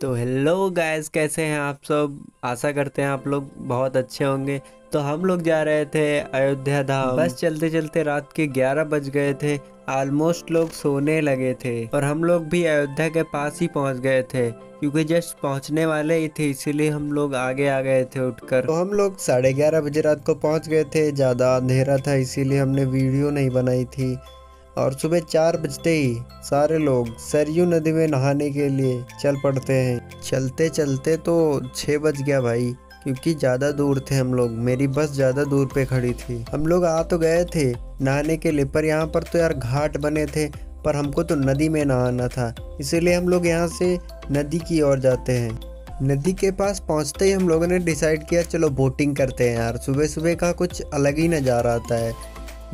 तो hello guys कैसे हैं आप सब? आशा करते हैं आप लोग बहुत अच्छे होंगे। तो हम लोग जा रहे थे अयोध्या धाम। बस चलते चलते रात के 11 बज गए थे। ऑलमोस्ट लोग सोने लगे थे और हम लोग भी अयोध्या के पास ही पहुँच गए थे। क्योंकि जस्ट पहुँचने वाले ही थे, इसीलिए हम लोग आगे आ गए थे उठकर। तो हम लोग साढ़े ग्यारह बजे रात को पहुँच गए थे। ज़्यादा अंधेरा था, इसीलिए हमने वीडियो नहीं बनाई थी। और सुबह चार बजते ही सारे लोग सरयू नदी में नहाने के लिए चल पड़ते हैं। चलते चलते तो छः बज गया भाई, क्योंकि ज़्यादा दूर थे हम लोग। मेरी बस ज़्यादा दूर पे खड़ी थी। हम लोग आ तो गए थे नहाने के लिए, पर यहाँ पर तो यार घाट बने थे, पर हमको तो नदी में नहाना था। इसीलिए हम लोग यहाँ से नदी की ओर जाते हैं। नदी के पास पहुँचते ही हम लोगों ने डिसाइड किया, चलो बोटिंग करते हैं यार। सुबह सुबह का कुछ अलग ही नज़ारा आता है।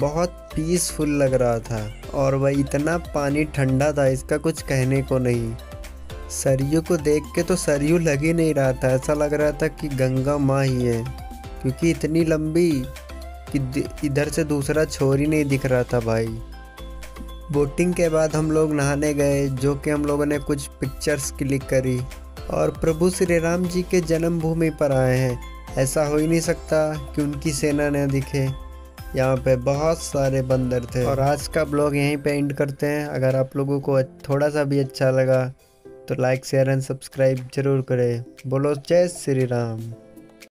बहुत पीसफुल लग रहा था और वह इतना पानी ठंडा था इसका कुछ कहने को नहीं। सरयू को देख के तो सरयू लग ही नहीं रहा था। ऐसा लग रहा था कि गंगा माँ ही है, क्योंकि इतनी लंबी कि इधर से दूसरा छोर ही नहीं दिख रहा था भाई। बोटिंग के बाद हम लोग नहाने गए, जो कि हम लोगों ने कुछ पिक्चर्स क्लिक करी और प्रभु श्री राम जी के जन्मभूमि पर आए हैं। ऐसा हो ही नहीं सकता कि उनकी सेना न दिखे। यहाँ पे बहुत सारे बंदर थे। और आज का ब्लॉग यहीं पे एंड करते हैं। अगर आप लोगों को थोड़ा सा भी अच्छा लगा तो लाइक, शेयर एंड सब्सक्राइब ज़रूर करें। बोलो जय श्री राम।